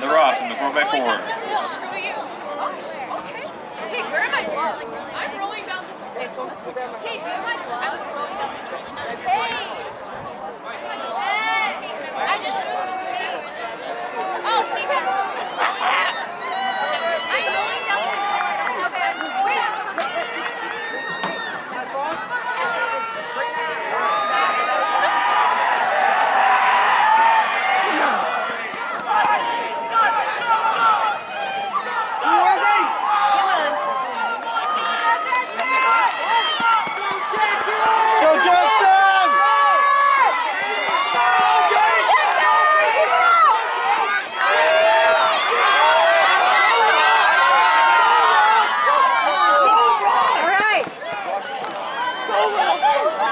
the rock in the four forward. Screw. Okay. Hey, where am I? I'm rolling down the... Do you have my? Supposed